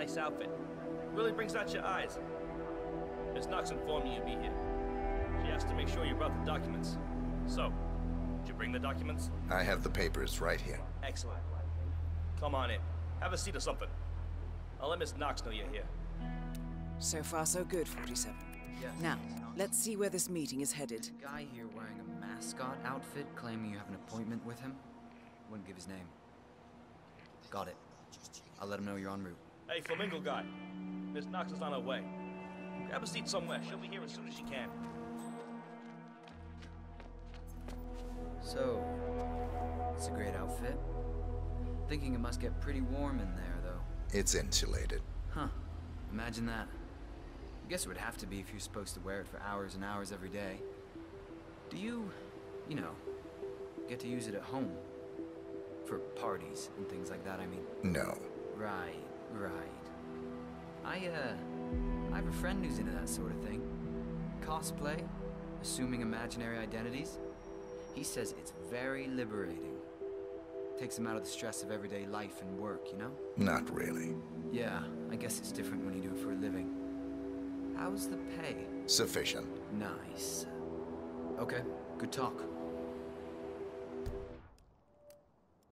Nice outfit. Really brings out your eyes. Miss Knox informed me you'd be here. She asked to make sure you brought the documents. So, did you bring the documents? I have the papers right here. Excellent. Come on in. Have a seat or something. I'll let Miss Knox know you're here. So far, so good, 47. Yes. Now, let's see where this meeting is headed. Guy here wearing a mascot outfit claiming you have an appointment with him. Wouldn't give his name. Got it. I'll let him know you're en route. Hey, Flamingo guy. Miss Knox is on her way. Grab a seat somewhere. She'll be here as soon as she can. So, it's a great outfit. Thinking it must get pretty warm in there, though. It's insulated. Huh. Imagine that. I guess it would have to be if you're supposed to wear it for hours and hours every day. Do you, you know, get to use it at home? For parties and things like that, I mean. No. Right, right. I, uh, I have a friend who's into that sort of thing. Cosplay, assuming imaginary identities. He says it's very liberating. Takes him out of the stress of everyday life and work, you know? Not really. Yeah, I guess it's different when you do it for a living. How's the pay? Sufficient. Nice. Okay, good talk.